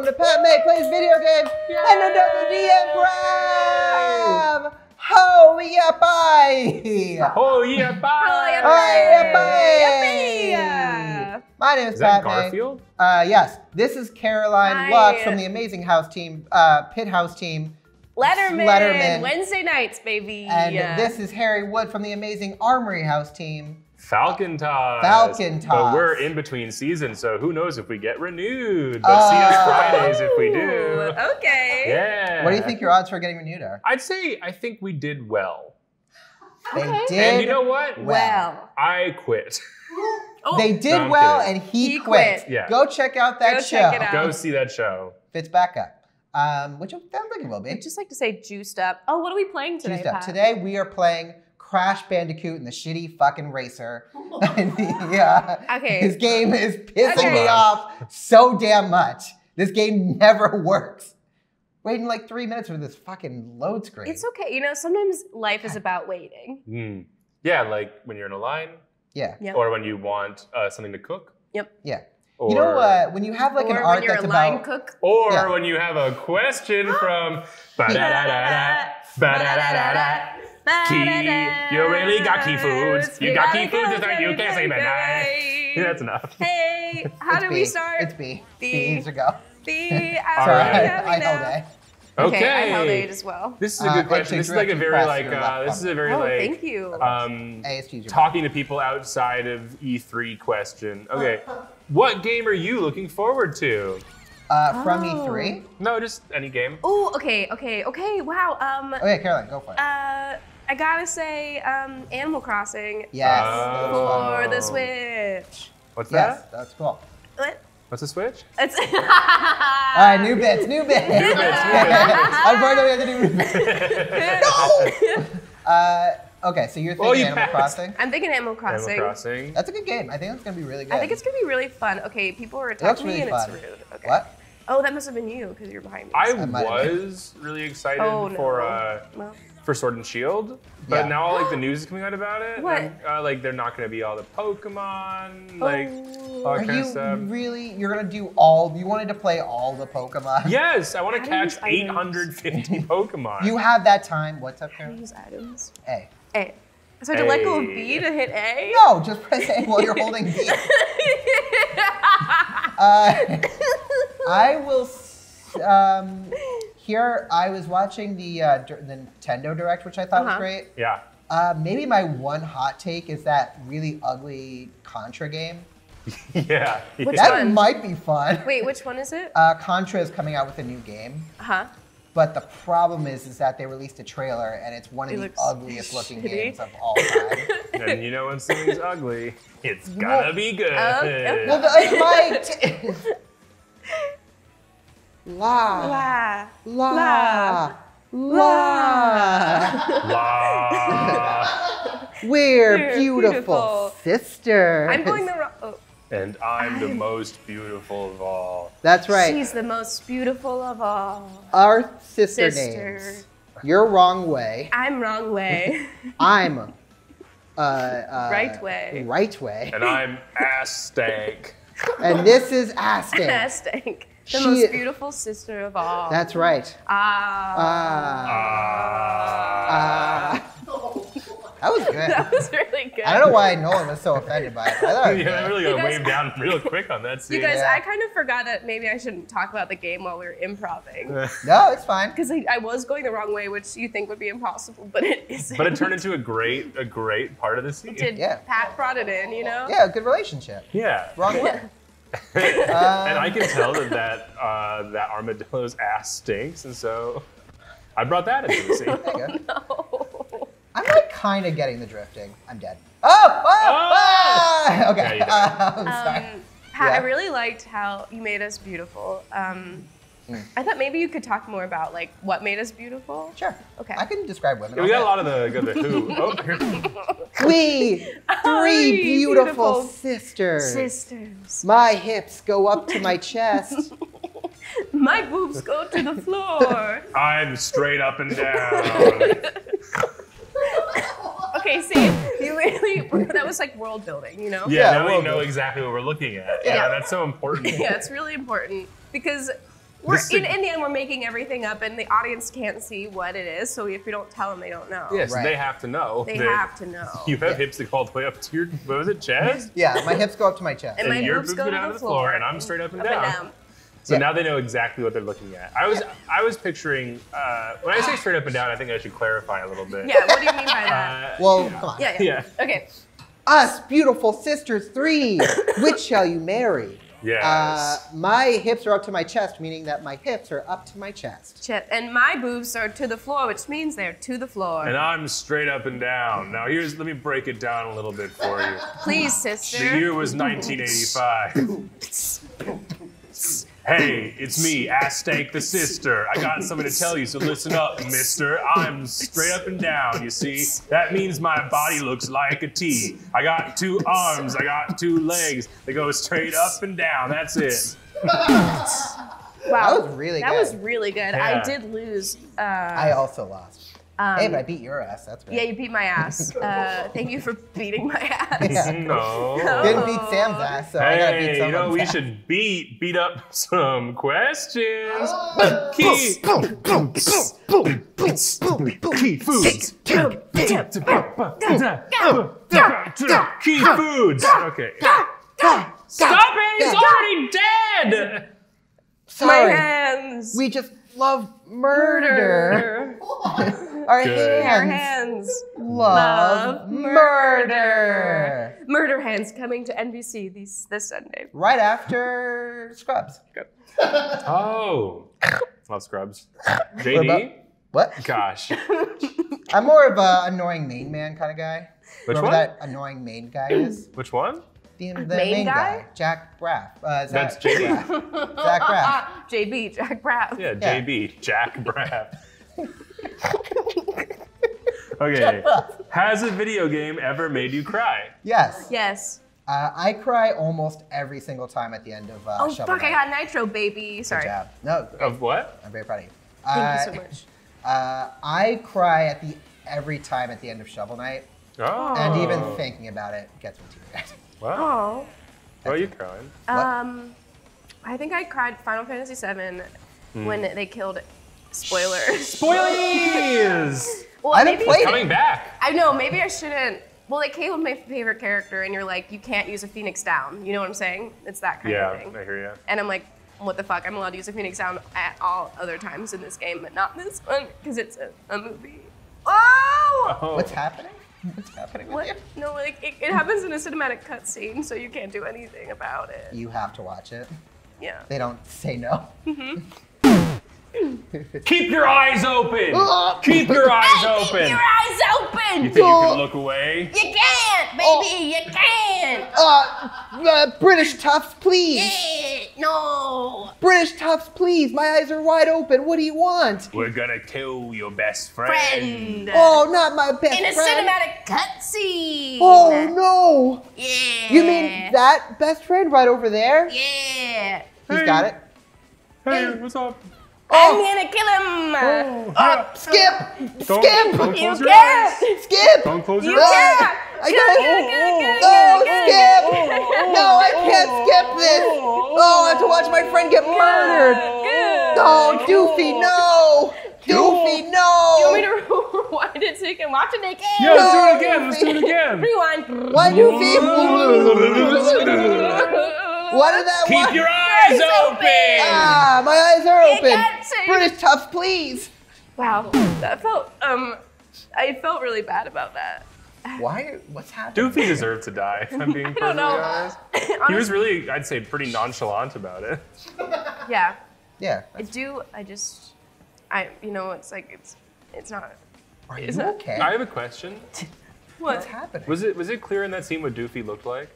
And welcome to Pat May Plays Video Games and another DM grab! Ho yeah bye! Oh yeah, bye. Oh, yeah, Yeah. My name is, Is that Pat May. Garfield? Uh, yes, this is Caroline Hi. Lux from the Amazing House team, uh, Pit House team. Letterman. Letterman. Wednesday nights, baby. And Yeah. this is Harry Wood from the Amazing Armory House team. Falcon Toss. Falcon But we're in between seasons, so who knows if we get renewed. But see us. Fridays if we do. Okay. Yeah. What do you think your odds for getting renewed are? I'd say I think we did well. They Okay. did. And you know what? well. Well. I quit. Oh, They did I'm well, kidding. and he, He quit. quit. Yeah. Go check out that Go show. check it out. Go see that show. Fits back up, um, which I don't think it will be. I'd just like to say juiced up. Oh, what are we playing today, Juiced up. Pat? Today we are playing Crash Bandicoot and the shitty fucking racer. and the, uh, Okay. This game is pissing Okay. me off so damn much. This game never works. Waiting like three minutes for this fucking load screen. It's okay. You know, sometimes life is about waiting. Hmm. Yeah, like when you're in a line, yeah, Yep. or when you want uh, something to cook. Yep. yeah. Or, you know uh, when you have like an art when you're that's a line about cook. Or Yeah. when you have a question from ba-da-da-da-da, ba-da-da-da-da. Key, you really got key foods. You got key foods, it's you can't say bye. Yeah, that's enough. Hey, how it's do B. we start? It's B. B. B needs to go. B. All right. I, I held A. Okay, I Okay. held eight as well. This is a Uh, good question. This is like a very like uh, this is a very Oh, like thank you. um A is to use your talking to people outside of E3 question. Okay. What game are you looking forward to? Uh, from Oh. E3. No, just any game. Oh, okay, okay, okay. Wow. Um, Okay, Caroline, go for it. uh, I gotta say, um, Animal Crossing yes. that was fun. for the Oh. Switch. What's Yes, that? that's cool. What? What's a Switch? It's. All right, new bits, new bits. New bits, new bits. Unfortunately, we have to do new bits. No! Uh, okay, so you're Oh, thinking you Animal passed. Crossing. I'm thinking Animal Crossing. Animal Crossing. That's a good game. I think it's gonna be really good. I think it's gonna be really fun. Okay, people are looks attacking me really and fun. it's rude. Okay. What? Oh, that must have been you because you're behind me. I I might have been. was really excited Oh, no. for uh, well, for Sword and Shield, but Yeah. now like the news is coming out about it. What? and, uh, like they're not going to be all the Pokemon, like oh. all Are kind you of stuff. really? You're gonna do all? You wanted to play all the Pokemon? Yes, I want to catch items. 850 Pokemon. You have that time. What's up, Can I Karen? use items? A. A. So I have to let go of A. B to hit A? No, just press A while you're holding B. Uh, I will. Um, here, I was watching the uh, dir- the Nintendo Direct, which I thought was Uh-huh. great. yeah. Uh, maybe my one hot take is that really ugly Contra game. yeah. Which. That one? might be fun. Wait, which one is it? Uh, Contra is coming out with a new game, Huh? but the problem is, is that they released a trailer and it's one of It the looks ugliest looking games of all time. And you know when something's ugly, it's gonna Well- be good. Okay. well, the, my t- La La. la La. la. La. We're We're beautiful, beautiful. sisters. I'm going the wrong. Oh, and I'm the most beautiful of all. That's right. she's the most beautiful of all. Our sister, Sister. names. You're wrong way. I'm wrong way. I'm uh, uh, Right way. Right way. And I'm ass stank. And this is Aston. Stank. The She- most beautiful sister of all. That's right. ah. Ah. That was good. that was really good. I don't know why Nolan was so offended by it. I thought it was yeah, I good. really You got guys- waved down real quick on that scene. You guys, Yeah. I kind of forgot that maybe I shouldn't talk about the game while we were improvising. No, it's fine. Because I, I was going the wrong way, which you think would be impossible, but it isn't. but it turned into a great, a great part of the scene. Did Yeah. Pat brought it in, you know? Yeah, good relationship. Yeah. Wrong way. and I can tell that that, uh, that armadillo's ass stinks, and so I brought that into the scene. There you go. No. I'm like kind of getting the drifting. I'm dead. Oh! oh, ah! Okay. Yeah, you sorry. Um, Pat, I really liked how you made us beautiful. Um, Mm. I thought maybe you could talk more about like what made us beautiful. Sure. Okay. I can describe women. Yeah, we got a lot of the, got the who. Oh, here. We, three Three beautiful, beautiful sisters. Sisters. My hips go up to my chest. My boobs go to the floor. I'm straight up and down. okay, see, you really that was like world building, you know? Yeah, Yeah, now we know done. exactly what we're looking at. Yeah, Yeah. that's so important. Yeah, it's really important. because we're This in, in the end we're making everything up, and the audience can't see what it is. So if we don't tell them, they don't know. Yes, Right. they have to know. They that have to know. You have hips that go all the way up to your what was it, chest? Yeah, my hips go up to my chest. And my and your boobs boobs go go to down the to the floor, and I'm straight up and Up down. So Yeah. now they know exactly what they're looking at. I was I was picturing uh, when I say straight up and down, I think I should clarify a little bit. Yeah. What do you mean by that? Uh, well, come on. yeah, yeah. yeah. Okay. Us, beautiful sisters three. Which shall you marry? Yes. Uh, my hips are up to my chest, meaning that my hips are up to my chest. Chip. And my boobs are to the floor, which means they're to the floor. and I'm straight up and down. Now here's let me break it down a little bit for you. Please, sister. The year was 1985. Hey, it's me, Astank the sister. I got something to tell you, so listen up, mister. I'm straight up and down, you see? That means my body looks like a T. I got two arms, I got two legs. They go straight up and down. That's it. wow. That was really That good. was really good. Yeah. I did lose. Uh, I also lost. Um, hey, but I beat your ass. That's right. yeah, you beat my ass. Uh, thank you for beating my ass. Yeah. No. Didn't beat Sam's ass, so I gotta beat Hey, you know, we ass. should beat beat up some questions. Key, key foods. Key foods. Okay. Stop it! He's already dead. My Sorry. hands. We just love murder. Our Good. Our hands, hands. love Love murder. Murder Hands coming to NBC this this Sunday. Right after Scrubs. Oh, love Scrubs. What about- What? Gosh, I'm more of a annoying main man kind of guy. which Whoever one? that annoying main guy is. Which one? The, the Main main, guy? guy? Jack Braff. Uh, That's Zach JD. Braff. Zach Braff. JB, Jack Braff. Yeah, Yeah. JB, Jack Braff. Okay. Has a video game ever made you cry? Yes. Yes. Uh, I cry almost every single time at the end of uh, Oh Shovel fuck! I Knight. got Nitro, baby. Sorry. Good job. No, Of what? I'm very proud of you. Thank Uh, you so much. Uh, I cry at the every time at the end of Shovel Knight, Oh. and even thinking about it gets me teary-eyed. Wow. Oh. Why are you crying? Um, I think I cried Final Fantasy VII Hmm. when they killed. Spoilers. Spoilers! Well, I haven't maybe played Coming back. I know. Maybe I shouldn't. Well, they killed my favorite character, and you're like, you can't use a Phoenix down. You know what I'm saying? It's that kind Yeah, of thing. Yeah, I hear you. And I'm like, what the fuck? I'm allowed to use a Phoenix down at all other times in this game, but not this one because it's a, a movie. Oh! Oh. What's happening? What's happening with What? you? No, like it, it happens in a cinematic cutscene, so you can't do anything about it. You have to watch it. Yeah. They don't say no. Mm-hmm. Keep your eyes open! Keep your eyes open! Keep your eyes open! You think you can look away? You can't, baby. You can't. Uh, uh, British toughs, please. Eh, No. British toughs, please. My eyes are wide open. What do you want? We're gonna kill your best friend. Friend. Oh, not my best friend. In a friend. cinematic cutscene. Oh no! Yeah. You mean that best friend right over there? Yeah. He's got it. Hey, what's up? I'm Oh, gonna kill him. Oh, uh, skip! Don't- Skip! don't you close your can't. eyes. Skip! Don't close You your eyes. can't. I Get got it, get it. it, get it, get it, No, skip! get it. No, I can't skip this! Oh, I have to watch my friend get murdered! Good. Oh, Doofy, no! Doofy, no! You want me to rewind it so you can watch it again? Yeah, let's do it again. Let's do it again. Rewind. Why, Doofy? What did that Keep one? your eyes Eyes open. open. Ah, my eyes are You open. can't see. British toughs, please. Wow, that felt um, I felt really bad about that. Why? What's happening? Doofy deserved to die, if I'm being I perfectly don't know. honest. He was really, I'd say, pretty nonchalant about it. yeah, Yeah. I do. I just, I you know, it's like it's it's not. Are Is you that- okay? I have a question. What's What? happening? Was it was it clear in that scene what Doofy looked like?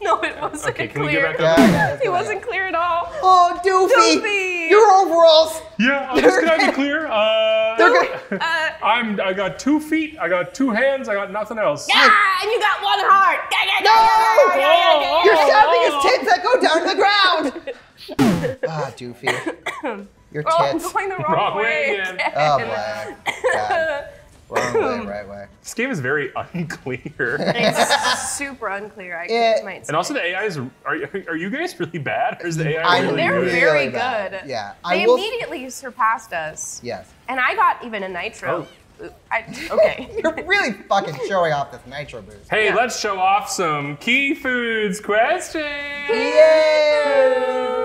No, it wasn't Okay, can we clear. get back Yeah, yeah, let's He wasn't clear at all. Oh, Doofy! Doofy! Your overalls! Yeah, I'm just gonna be clear. Uh, They're gonna- Uh, I'm. I got two feet. I got two hands. I got nothing else. ah, and you got one heart. Yeah, yeah, No! yeah, yeah, yeah, yeah, yeah, You're stabbing his tits that go down to the ground! ah, Doofy. Your Oh, I'm tits. going the wrong, Wrong way way again. Oh, boy. God. Wrong way, right way. This game is very unclear. It's super unclear. I It- might say. And also the AI is are, are you guys really bad or is the AI I'm really They're good? very bad. good. Yeah, They I will. immediately surpassed us. yes. And I got even a nitro. Oh. I, okay. You're really fucking showing off this nitro boost. Hey, Yeah. let's show off some key foods questions. Yay!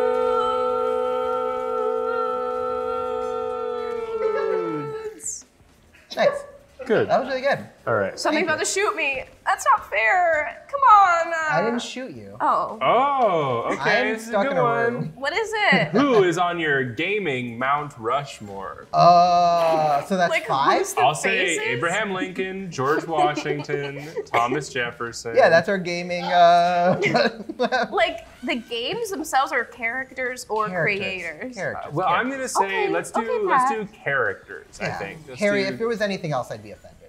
Good. That was really good. All right. Something Thank about to shoot me. That's not fair. Come on. uh, I didn't shoot you. Oh. Oh, okay. I'm this is a stuck good in a one. room. What is it? Who is on your gaming Mount Rushmore? Uh, so that's Like, five? I'll say? Abraham Lincoln, George Washington, Thomas Jefferson. Yeah, that's our gaming. Uh, Like the games themselves are characters or characters. creators. Characters. Well, I'm gonna say Okay, let's do okay, let's do characters. I think. Let's Harry, do- if there was anything else, I'd be offended.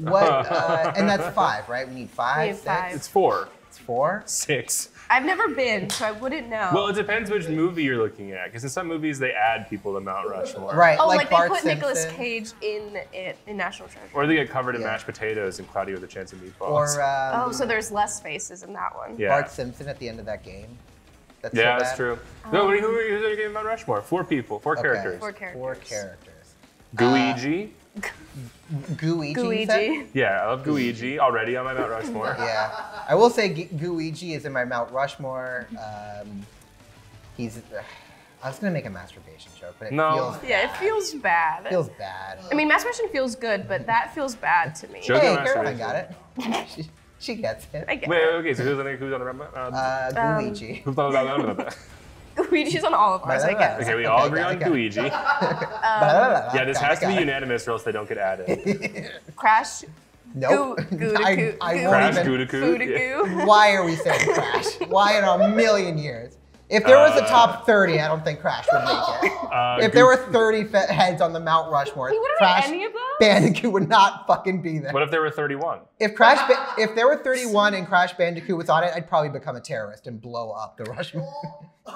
What? Uh, and that's five, right? We need five. We need six, five. it's four, It's four. six. I've never been, so I wouldn't know. Well, it depends which movie you're looking at, because in some movies they add people to Mount Rushmore. Right. oh, like, like, Bart they put Nicolas Cage in it in National Treasure. Or they get covered in Yeah. mashed potatoes and Cloudy with a Chance of Meatballs. Or um, oh, so there's less faces in that one. yeah. Bart Simpson at the end of that game. That's so yeah, that's bad. true. no, who, who are you who's on your game Mount Rushmore? Four people, four Okay. characters. Four characters. Four characters. Guigi. Guigi. You said? Guigi. yeah, I love Guigi already on my Mount Rushmore. Yeah, I will say Gu- Guigi is in my Mount Rushmore. Um, he's. I was gonna make a masturbation joke, but it No. feels Yeah, it feels bad. feels bad. I mean, masturbation feels good, but that feels bad to me. Sure. Hey, Joke Caroline masturbation. got it. she, she gets it. I get Wait, it. okay, so who's on the who's on the Mount? Uh, Uh, Um, Guigi. who's on the Guigi's on all of ours, I guess. Okay, we all agree on it. Luigi. yeah, Yeah, this has to be unanimous, or else they don't get added. Crash. Nope. Goo- goo to I, goo- I goo. won't Crash even. Goodakoo. Foodagoo. Why are we saying Crash? Why in a million years? If there was a Uh, top 30, I don't think Crash would make it. Uh, If there were 30 fe- heads on the Mount Rushmore, He wouldn't Crash any of those? Bandicoot would not fucking be there. What if there were 31? If Crash, ba- if there were 31 and Crash Bandicoot was on it, I'd probably become a terrorist and blow up the Rushmore.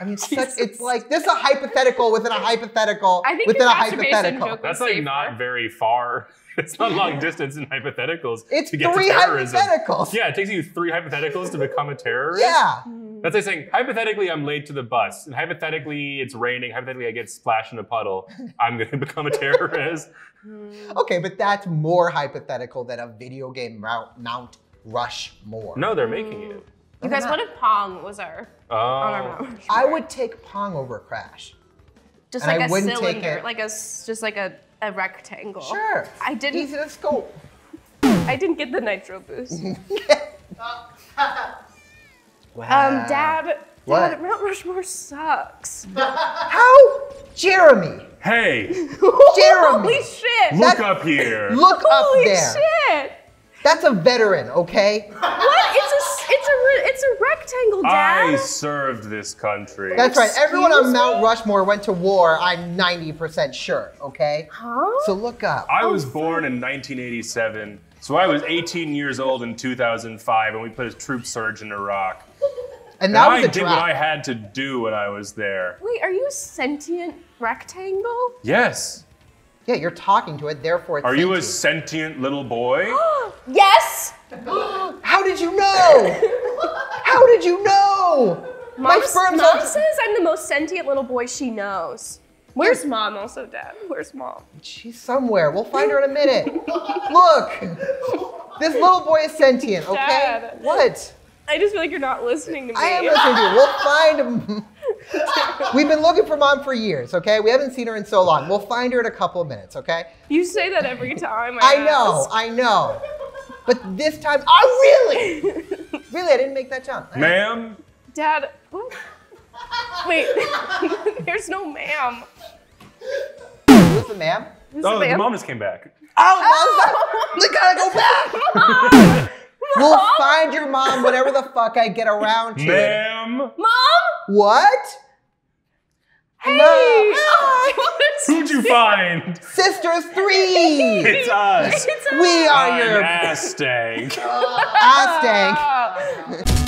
I mean, such, it's like this is a hypothetical within a hypothetical I think within your a masturbation hypothetical. joke- That's like Safer. not very far. It's not long distance in hypotheticals. It's to get three to terrorism. hypotheticals. Yeah, it takes you three hypotheticals to become a terrorist. Yeah. Mm-hmm. That's like saying hypothetically I'm late to the bus, and hypothetically it's raining. Hypothetically I get splashed in a puddle. I'm gonna become a terrorist. Mm-hmm. Okay, but that's more hypothetical than a video game Mount, Mount Rushmore. No, they're making it. Mm. You guys, what if Pong was our on our Oh, Mount I would take Pong over Crash. just and like I a wouldn't take cylinder, it- like a just like a, a rectangle. Sure. I didn't. Easy to scope. I didn't get the nitro boost. Wow. Um, Dad. What? Dad, Mount Rushmore sucks. How? Jeremy. hey, Jeremy. Holy shit! look That- up here. Look Holy up there. Holy shit! That's a veteran, okay? What? It's a it's a re- it's a rectangle, I served this country. That's right. Everyone on Mount me? Rushmore went to war, I'm 90% sure, okay? Huh? So look up. I was oh, born in 1987, so I was 18 years old in 2005 when we put a troop surge in Iraq. And And that I was a did what I had to do when I was there. Wait, are you a sentient rectangle? Yes. Yeah, you're talking to it, therefore it's Are you a sentient. sentient little boy? yes. How did you know? How did you know? My Mom, Mom says I'm the most sentient little boy she knows. Where's Mom? Also, Dad. Where's Mom? She's somewhere. We'll find her in a minute. Look. This little boy is sentient, okay? Dad. What? I just feel like you're not listening to me. I am listening to you. We'll find him. We've been looking for mom for years, okay? We haven't seen her in so long. We'll find her in a couple of minutes, okay? You say that every time. I I, know. I know. But this time, oh, really? Really, I didn't make that jump. Ma'am? Dad. What? Wait. There's no ma'am. Who's the ma'am? Who's Oh, the ma'am? mom just came back. Oh, mom's not. We gotta go back. We'll find your mom whatever the fuck I get around to it. Ma'am? Mom. What? Hey. No. Who'd you find? Sisters three. It's us. It's We are I'm your ass stank. ass stank.